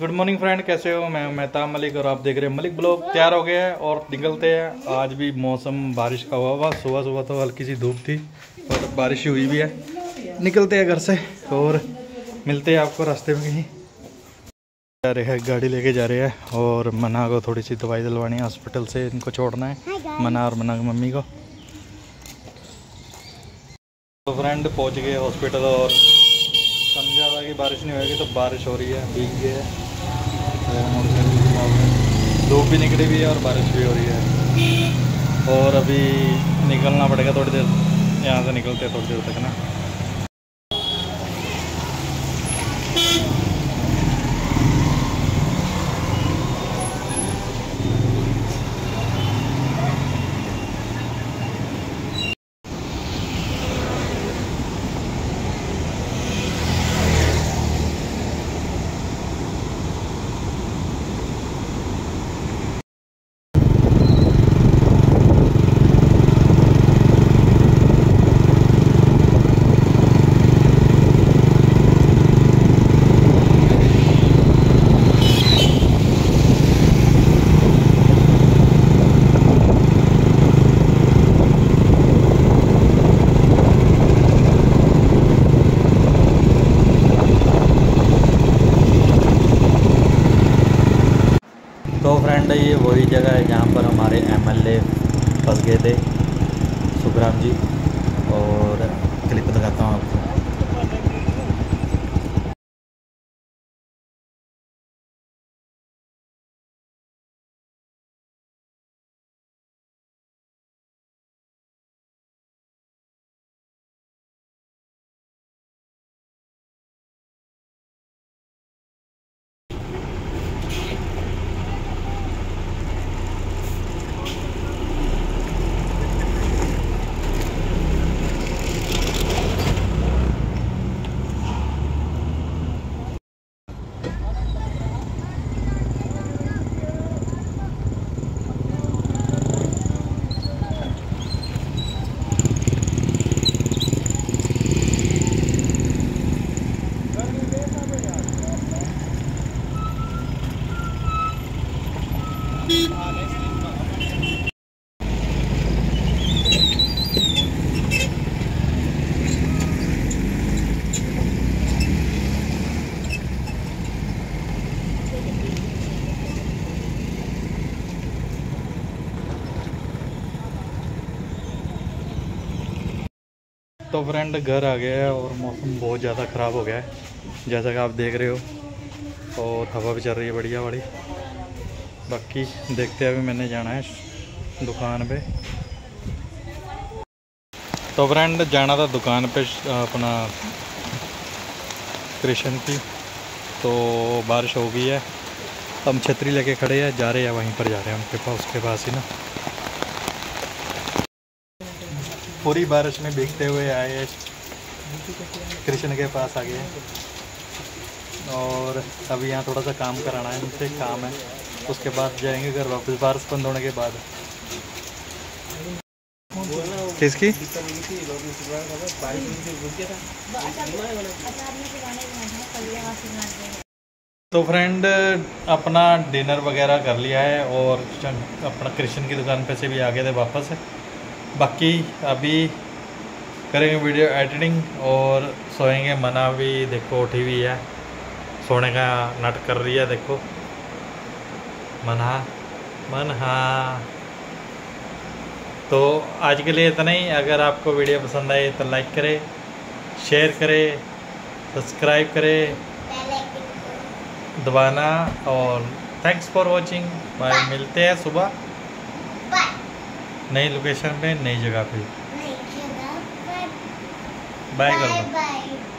Good morning friend कैसे हो? मैं मेहताब मलिक और आप देख रहे हैं मलिक ब्लॉग। तैयार हो गया है और निकलते हैं। आज भी मौसम बारिश का हुआ हुआ। सुबह सुबह तो हल्की सी धूप थी और बारिश हुई भी है। निकलते हैं घर से और मिलते हैं आपको रास्ते में कहीं। जा रहे हैं गाड़ी लेके जा रहे हैं और मना को थोड़ी सी दवाई दिलवानी है हॉस्पिटल से इनको छोड़ना है मना और मना की मम्मी को। तो फ्रेंड पहुँच गए हॉस्पिटल और समझा था कि बारिश नहीं होगी तो बारिश हो रही है भीग गए है धूप भी निकली हुई है और बारिश भी हो रही है। और अभी निकलना पड़ेगा थोड़ी देर, यहाँ से निकलते हैं थोड़ी देर तक ना। फ्रेंड ये वही जगह है जहाँ पर हमारे एम एल ए फंस गए थे, सुखराम जी। और क्लिप लगाता हूँ आपको। तो फ्रेंड घर आ गया है और मौसम बहुत ज़्यादा ख़राब हो गया है, जैसा कि आप देख रहे हो। और हवा भी चल रही है, बढ़िया बड़ी बाकी देखते हैं, अभी मैंने जाना है दुकान पे। तो फ्रेंड जाना था दुकान पे अपना कृष्ण की। तो बारिश हो गई है। हम छतरी लेके खड़े हैं, जा रहे हैं, वहीं पर जा रहे हैं उनके पास, उसके पास ही ना। पूरी बारिश में भीगते हुए आए कृष्ण के पास आ गए और अभी यहाँ थोड़ा सा काम कराना है, उनसे काम है। उसके बाद जाएँगे घर वापस, बारिश बंद होने के बाद। किसकी? तो फ्रेंड अपना डिनर वगैरह कर लिया है और अपना कृष्ण की दुकान पे से भी आ गए थे वापस। बाकी अभी करेंगे वीडियो एडिटिंग और सोएँगे मना भी, देखो, उठी हुई है। सोने का नट कर रही है, देखो। मना मनहा तो आज के लिए इतना ही। अगर आपको वीडियो पसंद आए तो लाइक करें, शेयर करें, सब्सक्राइब करें, दबाना और थैंक्स फॉर वॉचिंग बाय, मिलते हैं सुबह। नई लोकेशन पे नई जगह पे। बाय कर दो बाय